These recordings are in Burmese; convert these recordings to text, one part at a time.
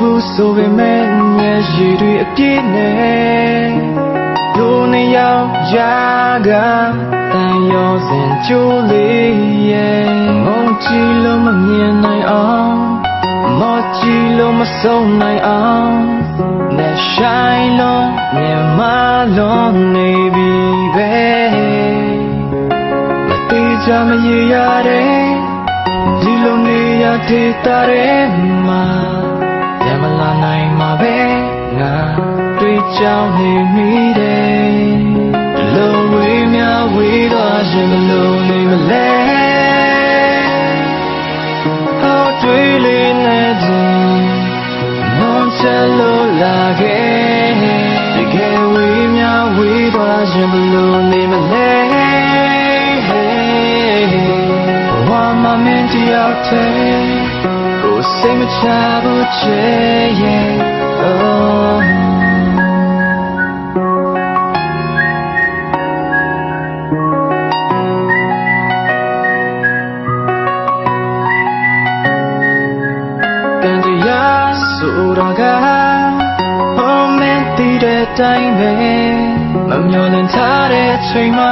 ဘူးဆိုပေမဲ့မျက်ရည်တွေအပြည့်နဲ့တို့နှစ်ယောက်ရာကတန်ရောစင်ကျိုးလေးရဲ့ငုံကြည့်လို့မမြင်နိုင်အောင်မောကြည့်လို့မဆုံးနိုင်အောင်နဲ့ဆိုင်လုံးမြင်မလုံးနေပြီပဲမတိကြမရရတဲ့ ဒီလိုနေရတဲ့တာရဲမှာရမလာနိုင်မှာပဲငါတွေ့ကြောင်နေမိတယ်လုံဝေးများဝေးတော့ရှင်မလို့နေမလဲဟောတွေ့လေးနဲ့ခြင်းမွန်ချလို့လာခဲ့ မှာမင်းတယောက်တည်းကိုစိတ်မချဘူးချေရဲ့ oh ကံတရားဆိုတာကဟောမင်းတည်တဲ့တိုင်းပဲမမျောလင့်ထားတဲ့ချိန်မှ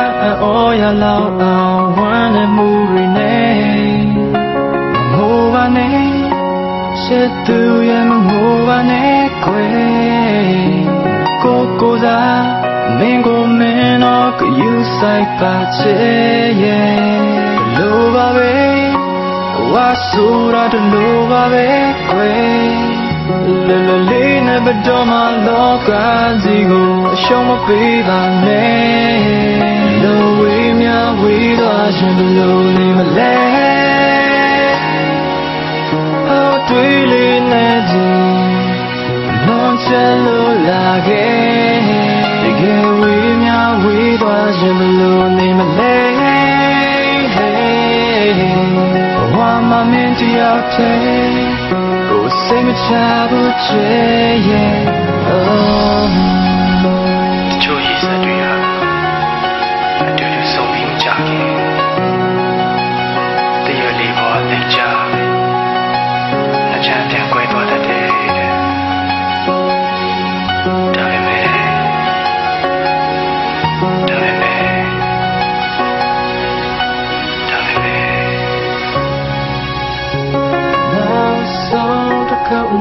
သူရဲ့မငိုပါနဲ့ခွေကိုကိုစားမင်းကိုမင်းတော့ကယူဆိုင်ပါချေရဲ့လိုပါပဲဝါဆိုတာတလိုပါပဲကွယ်လလလေးနဲ့ဘတော်မှာလောကစီကိုအရှုံးမပေးပါနဲ့လိုဝေးများဝေးသွားရှင်ဘလို့နေမလဲ မှာမင်းတယောက်တည်းကိုစိတ်မချဘူး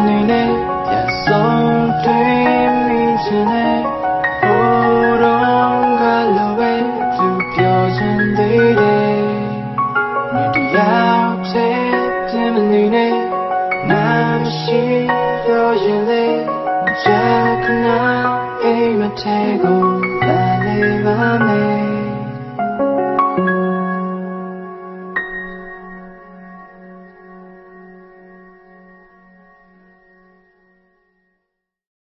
နေနဲ့ပြန်ဆုံးတွေ့မိချင်တယ်ဟိုတော့ကလိုပဲသူပြောချင်သေးတယ်မတရားဖြစ်ခြင်းမနေနဲ့နာမရှိတော့ရင်လေ Jack and I aim at table